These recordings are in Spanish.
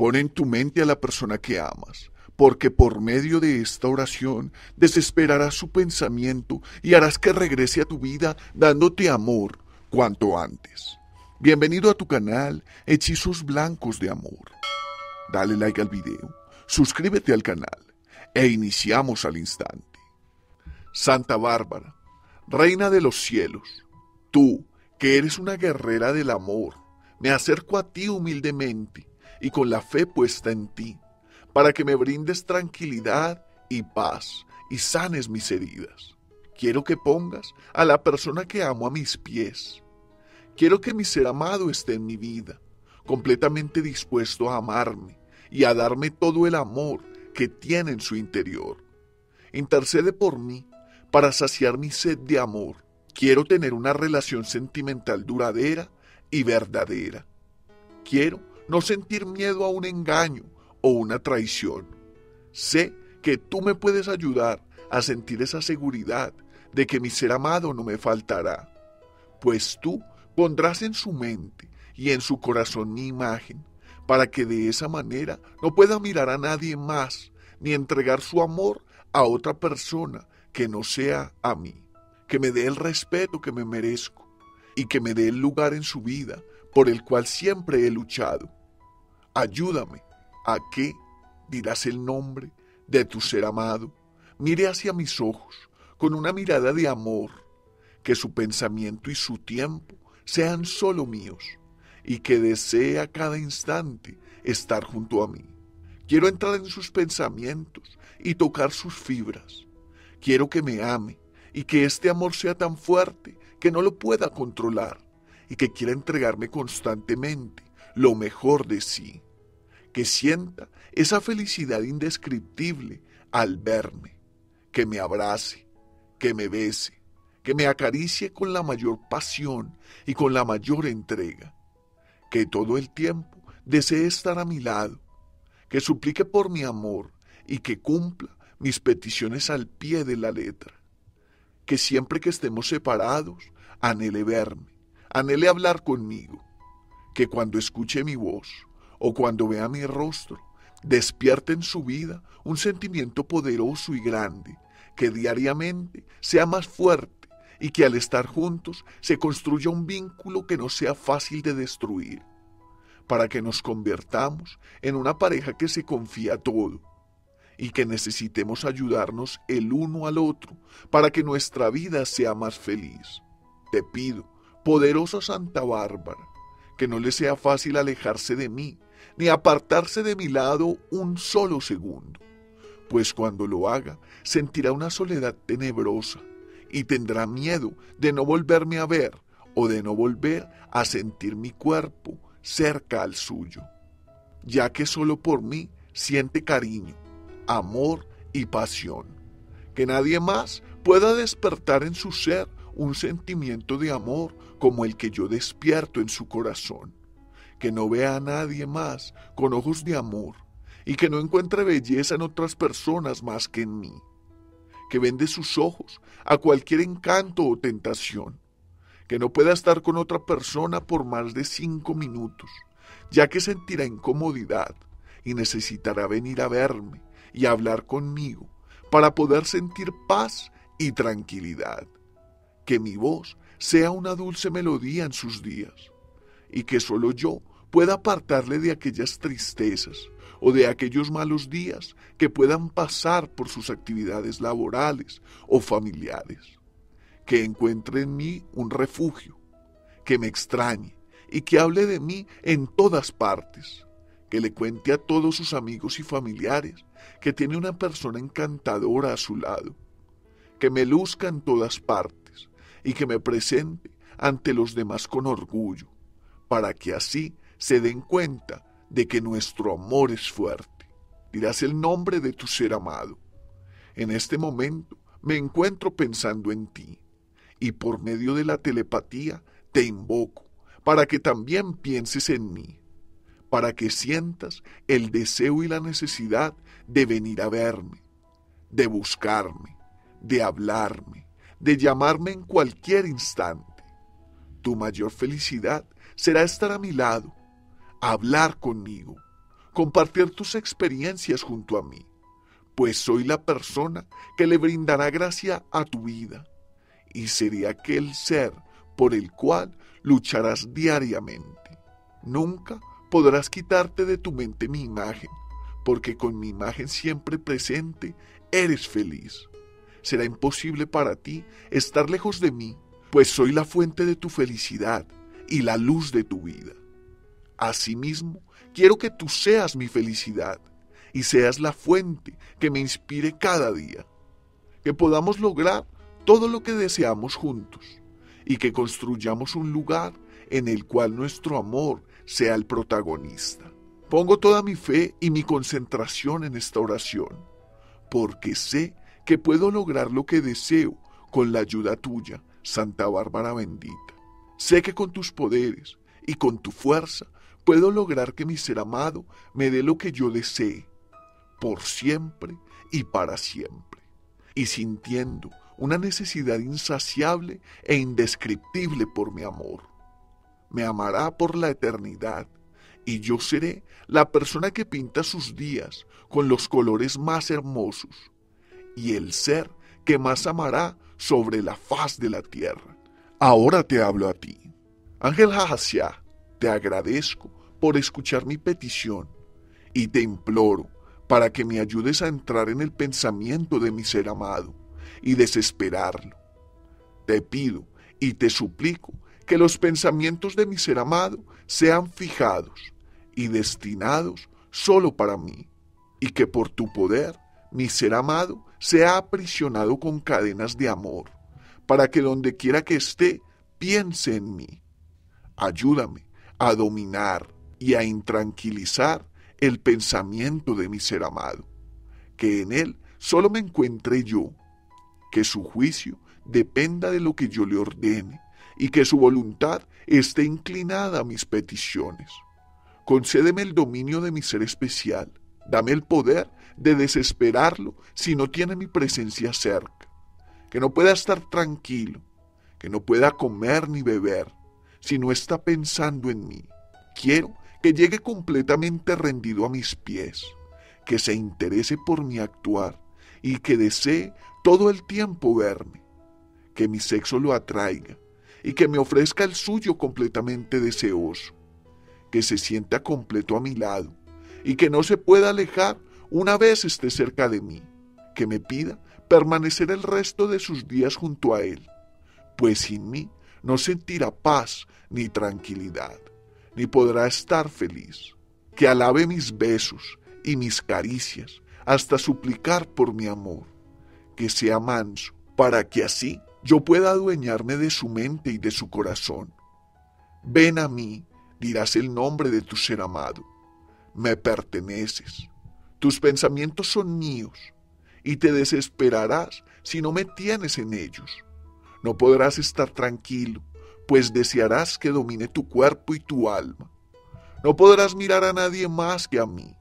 Pon en tu mente a la persona que amas, porque por medio de esta oración desesperarás su pensamiento y harás que regrese a tu vida dándote amor cuanto antes. Bienvenido a tu canal Hechizos Blancos de Amor. Dale like al video, suscríbete al canal e iniciamos al instante. Santa Bárbara, Reina de los cielos, tú que eres una guerrera del amor, me acerco a ti humildemente y con la fe puesta en ti, para que me brindes tranquilidad y paz y sanes mis heridas. Quiero que pongas a la persona que amo a mis pies. Quiero que mi ser amado esté en mi vida, completamente dispuesto a amarme y a darme todo el amor que tiene en su interior. Intercede por mí para saciar mi sed de amor. Quiero tener una relación sentimental duradera y verdadera. Quiero no sentir miedo a un engaño o una traición. Sé que tú me puedes ayudar a sentir esa seguridad de que mi ser amado no me faltará, pues tú pondrás en su mente y en su corazón mi imagen, para que de esa manera no pueda mirar a nadie más ni entregar su amor a otra persona que no sea a mí, que me dé el respeto que me merezco y que me dé el lugar en su vida por el cual siempre he luchado Ayúdame a que, dirás el nombre de tu ser amado, mire hacia mis ojos con una mirada de amor, que su pensamiento y su tiempo sean solo míos, y que desee a cada instante estar junto a mí. Quiero entrar en sus pensamientos y tocar sus fibras. Quiero que me ame y que este amor sea tan fuerte que no lo pueda controlar y que quiera entregarme constantemente lo mejor de sí, que sienta esa felicidad indescriptible al verme, que me abrace, que me bese, que me acaricie con la mayor pasión y con la mayor entrega, que todo el tiempo desee estar a mi lado, que suplique por mi amor y que cumpla mis peticiones al pie de la letra, que siempre que estemos separados anhele verme, anhele hablar conmigo, que cuando escuche mi voz o cuando vea mi rostro, despierte en su vida un sentimiento poderoso y grande, que diariamente sea más fuerte y que al estar juntos se construya un vínculo que no sea fácil de destruir, para que nos convertamos en una pareja que se confía todo y que necesitemos ayudarnos el uno al otro para que nuestra vida sea más feliz. Te pido, poderosa Santa Bárbara, que no le sea fácil alejarse de mí, ni apartarse de mi lado un solo segundo, pues cuando lo haga sentirá una soledad tenebrosa y tendrá miedo de no volverme a ver o de no volver a sentir mi cuerpo cerca al suyo, ya que solo por mí siente cariño, amor y pasión, que nadie más pueda despertar en su ser un sentimiento de amor como el que yo despierto en su corazón, que no vea a nadie más con ojos de amor y que no encuentre belleza en otras personas más que en mí, que vende sus ojos a cualquier encanto o tentación, que no pueda estar con otra persona por más de cinco minutos, ya que sentirá incomodidad y necesitará venir a verme y hablar conmigo para poder sentir paz y tranquilidad. Que mi voz sea una dulce melodía en sus días, y que solo yo pueda apartarle de aquellas tristezas o de aquellos malos días que puedan pasar por sus actividades laborales o familiares. Que encuentre en mí un refugio, que me extrañe y que hable de mí en todas partes, que le cuente a todos sus amigos y familiares que tiene una persona encantadora a su lado, que me luzca en todas partes y que me presente ante los demás con orgullo, para que así se den cuenta de que nuestro amor es fuerte. Dirás el nombre de tu ser amado. En este momento me encuentro pensando en ti, y por medio de la telepatía te invoco para que también pienses en mí, para que sientas el deseo y la necesidad de venir a verme, de buscarme, de hablarme, de llamarme en cualquier instante. Tu mayor felicidad será estar a mi lado, hablar conmigo, compartir tus experiencias junto a mí, pues soy la persona que le brindará gracia a tu vida y seré aquel ser por el cual lucharás diariamente. Nunca podrás quitarte de tu mente mi imagen, porque con mi imagen siempre presente eres feliz. Será imposible para ti estar lejos de mí, pues soy la fuente de tu felicidad y la luz de tu vida. Asimismo, quiero que tú seas mi felicidad y seas la fuente que me inspire cada día. Que podamos lograr todo lo que deseamos juntos y que construyamos un lugar en el cual nuestro amor sea el protagonista. Pongo toda mi fe y mi concentración en esta oración, porque sé que puedo lograr lo que deseo con la ayuda tuya, Santa Bárbara bendita. Sé que con tus poderes y con tu fuerza puedo lograr que mi ser amado me dé lo que yo desee, por siempre y para siempre, y sintiendo una necesidad insaciable e indescriptible por mi amor. Me amará por la eternidad, y yo seré la persona que pinta sus días con los colores más hermosos, y el ser que más amará sobre la faz de la tierra. Ahora te hablo a ti. Ángel Hahasia, te agradezco por escuchar mi petición y te imploro para que me ayudes a entrar en el pensamiento de mi ser amado y desesperarlo. Te pido y te suplico que los pensamientos de mi ser amado sean fijados y destinados solo para mí, y que por tu poder mi ser amado sea aprisionado con cadenas de amor, para que donde quiera que esté piense en mí. Ayúdame a dominar y a intranquilizar el pensamiento de mi ser amado, que en él solo me encuentre yo, que su juicio dependa de lo que yo le ordene y que su voluntad esté inclinada a mis peticiones. Concédeme el dominio de mi ser especial, dame el poder de desesperarlo si no tiene mi presencia cerca, que no pueda estar tranquilo, que no pueda comer ni beber si no está pensando en mí. Quiero que llegue completamente rendido a mis pies, que se interese por mi actuar y que desee todo el tiempo verme, que mi sexo lo atraiga y que me ofrezca el suyo completamente deseoso, que se sienta completo a mi lado y que no se pueda alejar una vez esté cerca de mí, que me pida permanecer el resto de sus días junto a él, pues sin mí no sentirá paz ni tranquilidad, ni podrá estar feliz, que alabe mis besos y mis caricias hasta suplicar por mi amor, que sea manso, para que así yo pueda adueñarme de su mente y de su corazón. Ven a mí, dirás el nombre de tu ser amado, me perteneces, tus pensamientos son míos, y te desesperarás si no me tienes en ellos. No podrás estar tranquilo, pues desearás que domine tu cuerpo y tu alma. No podrás mirar a nadie más que a mí,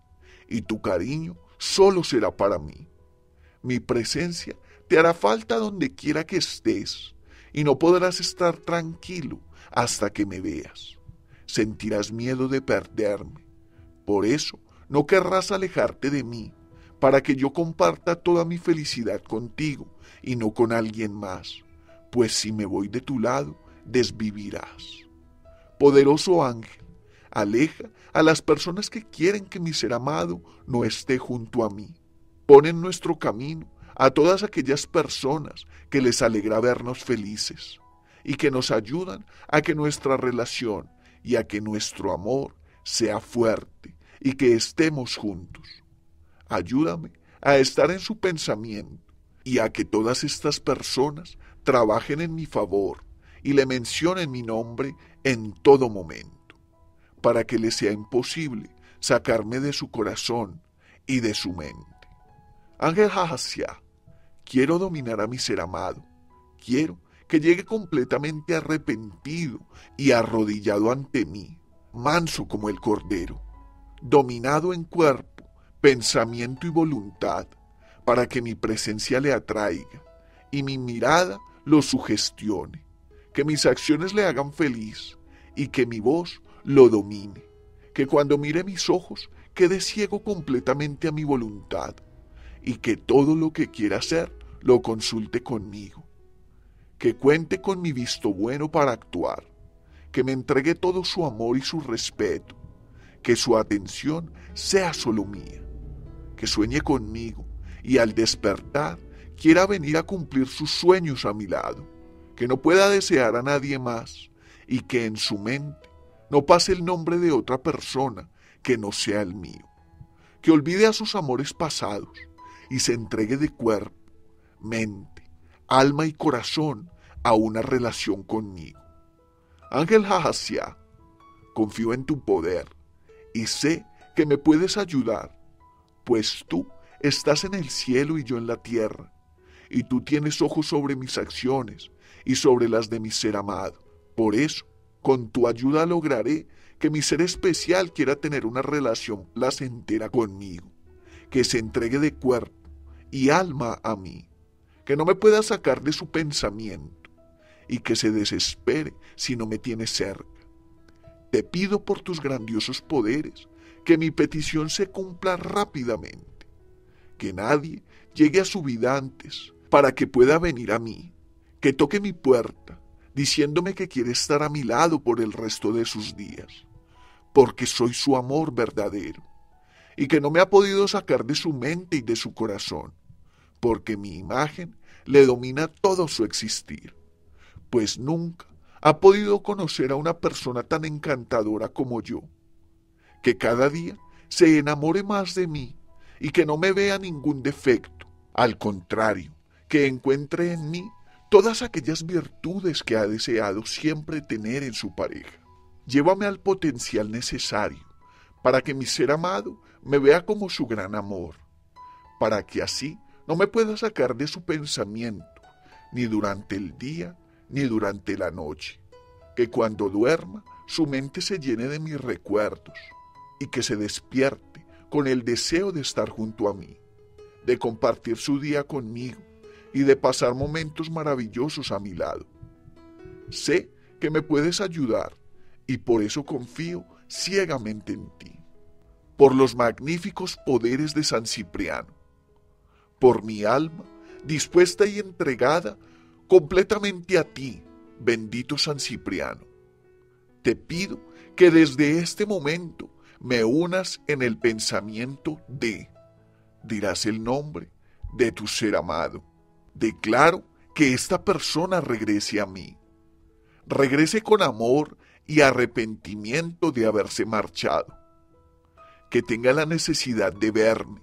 y tu cariño solo será para mí. Mi presencia te hará falta donde quiera que estés, y no podrás estar tranquilo hasta que me veas. Sentirás miedo de perderme. Por eso no querrás alejarte de mí, para que yo comparta toda mi felicidad contigo y no con alguien más, pues si me voy de tu lado, desvivirás. Poderoso ángel, aleja a las personas que quieren que mi ser amado no esté junto a mí. Pon en nuestro camino a todas aquellas personas que les alegra vernos felices y que nos ayudan a que nuestra relación y a que nuestro amor sea fuerte y que estemos juntos. Ayúdame a estar en su pensamiento y a que todas estas personas trabajen en mi favor y le mencionen mi nombre en todo momento, para que le sea imposible sacarme de su corazón y de su mente. Ángel Hahasia, quiero dominar a mi ser amado, quiero que llegue completamente arrepentido y arrodillado ante mí, manso como el cordero, dominado en cuerpo, pensamiento y voluntad, para que mi presencia le atraiga y mi mirada lo sugestione, que mis acciones le hagan feliz y que mi voz lo domine, que cuando mire mis ojos quede ciego completamente a mi voluntad y que todo lo que quiera hacer lo consulte conmigo. Que cuente con mi visto bueno para actuar, que me entregue todo su amor y su respeto, que su atención sea solo mía, que sueñe conmigo y al despertar quiera venir a cumplir sus sueños a mi lado, que no pueda desear a nadie más y que en su mente no pase el nombre de otra persona que no sea el mío, que olvide a sus amores pasados y se entregue de cuerpo, mente, alma y corazón a una relación conmigo. Ángel Jajasia, confío en tu poder y sé que me puedes ayudar, pues tú estás en el cielo y yo en la tierra, y tú tienes ojos sobre mis acciones y sobre las de mi ser amado. Por eso, con tu ayuda lograré que mi ser especial quiera tener una relación placentera conmigo, que se entregue de cuerpo y alma a mí, que no me pueda sacar de su pensamiento y que se desespere si no me tiene cerca. Te pido por tus grandiosos poderes que mi petición se cumpla rápidamente, que nadie llegue a su vida antes para que pueda venir a mí, que toque mi puerta diciéndome que quiere estar a mi lado por el resto de sus días, porque soy su amor verdadero, y que no me ha podido sacar de su mente y de su corazón, porque mi imagen le domina todo su existir, pues nunca ha podido conocer a una persona tan encantadora como yo, que cada día se enamore más de mí y que no me vea ningún defecto, al contrario, que encuentre en mí todas aquellas virtudes que ha deseado siempre tener en su pareja. Llévame al potencial necesario para que mi ser amado me vea como su gran amor, para que así no me pueda sacar de su pensamiento, ni durante el día, ni durante la noche, que cuando duerma su mente se llene de mis recuerdos y que se despierte con el deseo de estar junto a mí, de compartir su día conmigo y de pasar momentos maravillosos a mi lado. Sé que me puedes ayudar y por eso confío ciegamente en ti. Por los magníficos poderes de San Cipriano. Por mi alma, dispuesta y entregada completamente a ti, bendito San Cipriano. Te pido que desde este momento me unas en el pensamiento de, dirás el nombre, de tu ser amado Declaro que esta persona regrese a mí. Regrese con amor y arrepentimiento de haberse marchado. Que tenga la necesidad de verme,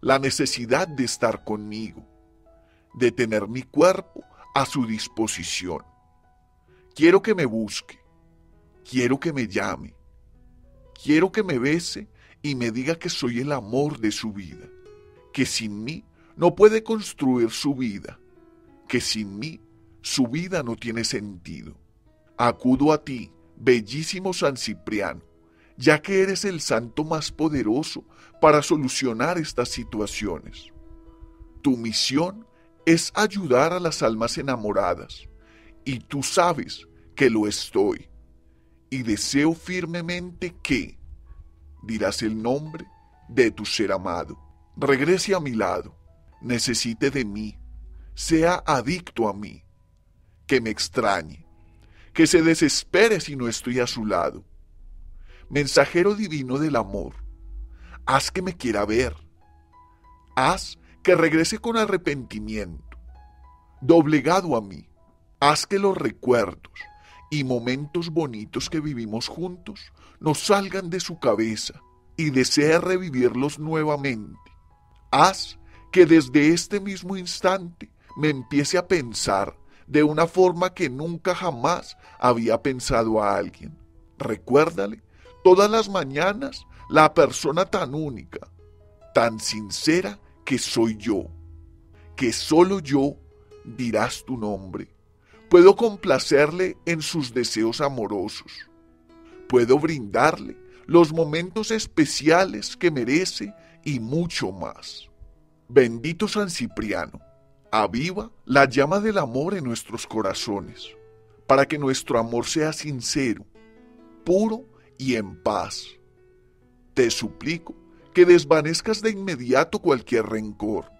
la necesidad de estar conmigo, de tener mi cuerpo a su disposición. Quiero que me busque, quiero que me llame, quiero que me bese y me diga que soy el amor de su vida, que sin mí no puede construir su vida, que sin mí su vida no tiene sentido. Acudo a ti, bellísimo San Cipriano, ya que eres el santo más poderoso para solucionar estas situaciones. Tu misión es ayudar a las almas enamoradas, y tú sabes que lo estoy, y deseo firmemente que, dirás el nombre de tu ser amado, regrese a mi lado necesite de mí, sea adicto a mí, que me extrañe, que se desespere si no estoy a su lado. Mensajero divino del amor, haz que me quiera ver, haz que regrese con arrepentimiento, doblegado a mí, haz que los recuerdos y momentos bonitos que vivimos juntos nos salgan de su cabeza y desee revivirlos nuevamente. Haz que desde este mismo instante me empiece a pensar de una forma que nunca jamás había pensado a alguien. Recuérdale todas las mañanas la persona tan única, tan sincera que soy yo, que solo yo dirás tu nombre. Puedo complacerle en sus deseos amorosos. Puedo brindarle los momentos especiales que merece y mucho más. Bendito San Cipriano, aviva la llama del amor en nuestros corazones, para que nuestro amor sea sincero, puro y en paz. Te suplico que desvanezcas de inmediato cualquier rencor,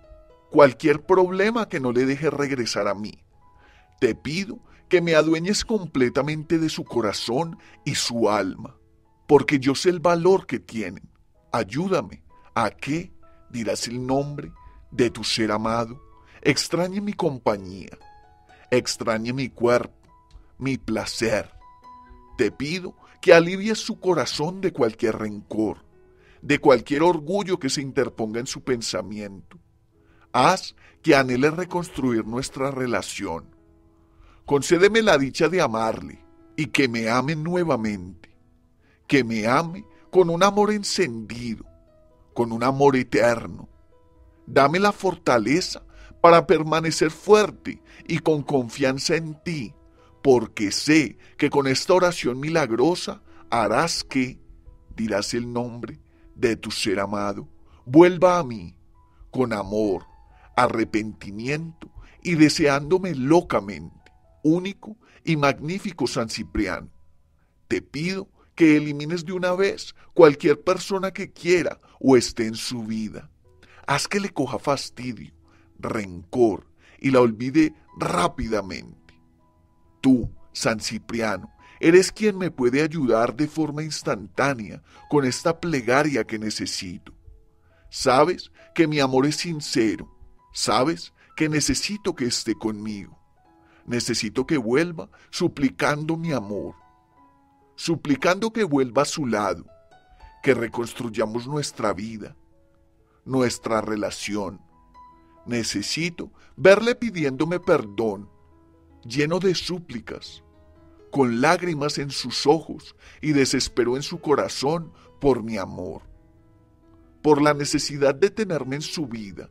cualquier problema que no le deje regresar a mí. Te pido que me adueñes completamente de su corazón y su alma, porque yo sé el valor que tienen. Ayúdame a que, dirás el nombre de tu ser amado, extrañe mi compañía, extrañe mi cuerpo, mi placer. Te pido que alivies su corazón de cualquier rencor, de cualquier orgullo que se interponga en su pensamiento. Haz que anhele reconstruir nuestra relación. Concédeme la dicha de amarle y que me ame nuevamente, que me ame con un amor encendido, con un amor eterno. Dame la fortaleza para permanecer fuerte y con confianza en ti, porque sé que con esta oración milagrosa harás que, dirás el nombre de tu ser amado, vuelva a mí con amor, arrepentimiento y deseándome locamente, único y magnífico San Cipriano. Te pido que elimines de una vez cualquier persona que quiera o esté en su vida. Haz que le coja fastidio, rencor y la olvide rápidamente. Tú, San Cipriano, eres quien me puede ayudar de forma instantánea con esta plegaria que necesito. Sabes que mi amor es sincero. Sabes que necesito que esté conmigo. Necesito que vuelva suplicando mi amor. Suplicando que vuelva a su lado. Que reconstruyamos nuestra vida, nuestra relación. Necesito verle pidiéndome perdón lleno de súplicas, con lágrimas en sus ojos y desespero en su corazón por mi amor, por la necesidad de tenerme en su vida,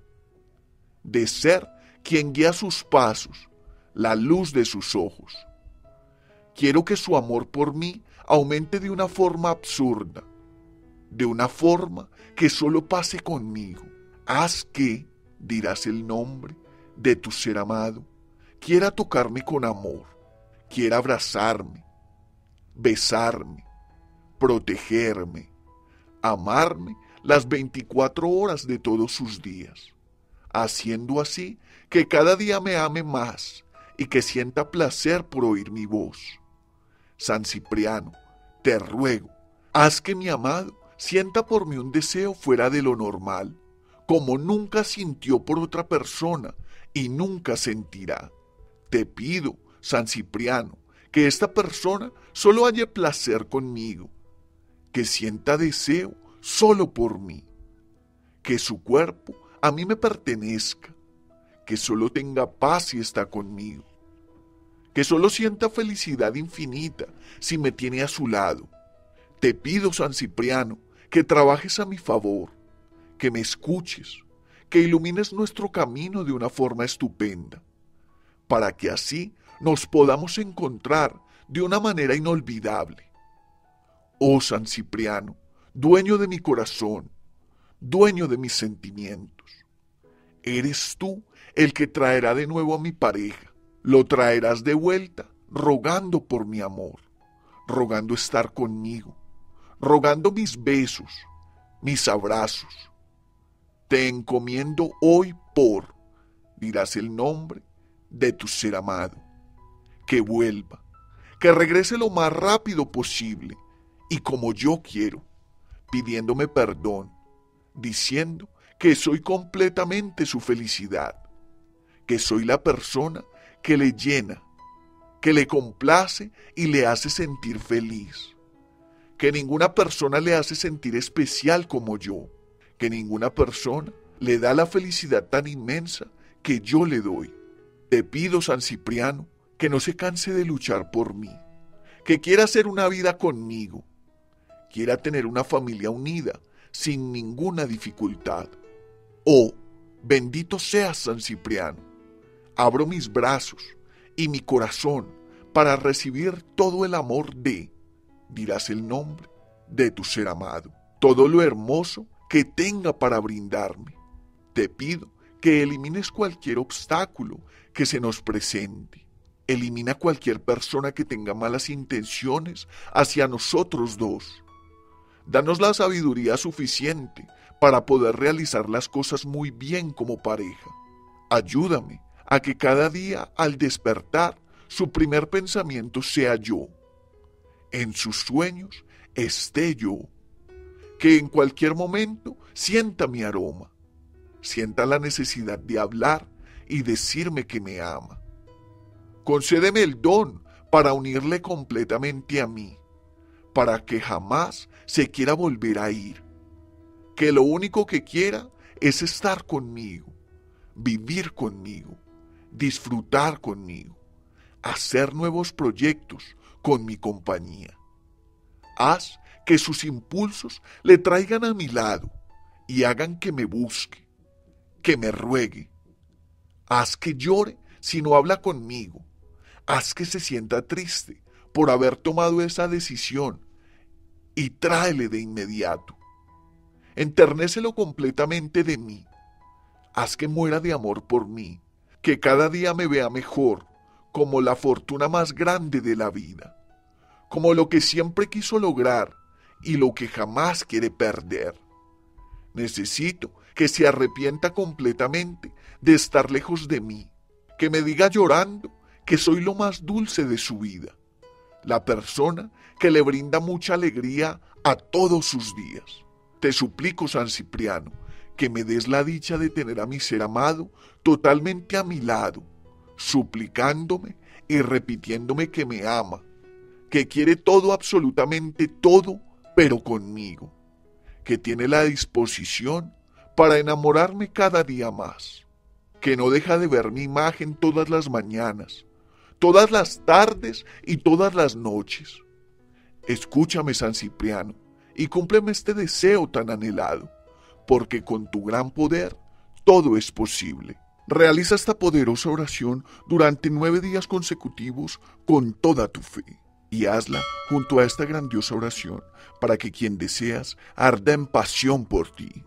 de ser quien guía sus pasos, la luz de sus ojos. Quiero que su amor por mí aumente de una forma absurda, de una forma que solo pase conmigo. Haz que, dirás el nombre de tu ser amado, quiera tocarme con amor, quiera abrazarme, besarme, protegerme, amarme las 24 horas de todos sus días, haciendo así que cada día me ame más y que sienta placer por oír mi voz. San Cipriano, te ruego, haz que mi amado sienta por mí un deseo fuera de lo normal, como nunca sintió por otra persona y nunca sentirá. Te pido, San Cipriano, que esta persona solo haya placer conmigo, que sienta deseo solo por mí, que su cuerpo a mí me pertenezca, que solo tenga paz si está conmigo, que solo sienta felicidad infinita si me tiene a su lado. Te pido, San Cipriano, que trabajes a mi favor, que me escuches, que ilumines nuestro camino de una forma estupenda para que así nos podamos encontrar de una manera inolvidable. Oh San Cipriano, dueño de mi corazón, dueño de mis sentimientos, eres tú el que traerá de nuevo a mi pareja, lo traerás de vuelta rogando por mi amor, rogando estar conmigo, rogando mis besos, mis abrazos. Te encomiendo hoy por, dirás el nombre de tu ser amado. Que vuelva, que regrese lo más rápido posible y como yo quiero, pidiéndome perdón, diciendo que soy completamente su felicidad, que soy la persona que le llena, que le complace y le hace sentir feliz, que ninguna persona le hace sentir especial como yo, que ninguna persona le da la felicidad tan inmensa que yo le doy. Te pido, San Cipriano, que no se canse de luchar por mí, que quiera hacer una vida conmigo, quiera tener una familia unida, sin ninguna dificultad. Oh, bendito seas, San Cipriano. Abro mis brazos y mi corazón para recibir todo el amor de, dirás el nombre, de tu ser amado, todo lo hermoso que tenga para brindarme. Te pido que elimines cualquier obstáculo que se nos presente. Elimina cualquier persona que tenga malas intenciones hacia nosotros dos. Danos la sabiduría suficiente para poder realizar las cosas muy bien como pareja. Ayúdame a que cada día al despertar su primer pensamiento sea yo. En sus sueños esté yo. Que en cualquier momento sienta mi aroma, sienta la necesidad de hablar y decirme que me ama. Concédeme el don para unirle completamente a mí, para que jamás se quiera volver a ir. Que lo único que quiera es estar conmigo, vivir conmigo, disfrutar conmigo, hacer nuevos proyectos con mi compañía. Haz que sus impulsos le traigan a mi lado y hagan que me busque, que me ruegue. Haz que llore si no habla conmigo. Haz que se sienta triste por haber tomado esa decisión y tráele de inmediato. Enternécelo completamente de mí. Haz que muera de amor por mí, que cada día me vea mejor, como la fortuna más grande de la vida, como lo que siempre quiso lograr y lo que jamás quiere perder. Necesito que se arrepienta completamente de estar lejos de mí, que me diga llorando que soy lo más dulce de su vida, la persona que le brinda mucha alegría a todos sus días. Te suplico, San Cipriano, que me des la dicha de tener a mi ser amado totalmente a mi lado, suplicándome y repitiéndome que me ama, que quiere todo, absolutamente todo, pero conmigo, que tiene la disposición para enamorarme cada día más, que no deja de ver mi imagen todas las mañanas, todas las tardes y todas las noches. Escúchame, San Cipriano, y cúmpleme este deseo tan anhelado, porque con tu gran poder todo es posible. Realiza esta poderosa oración durante nueve días consecutivos con toda tu fe y hazla junto a esta grandiosa oración para que quien deseas arda en pasión por ti.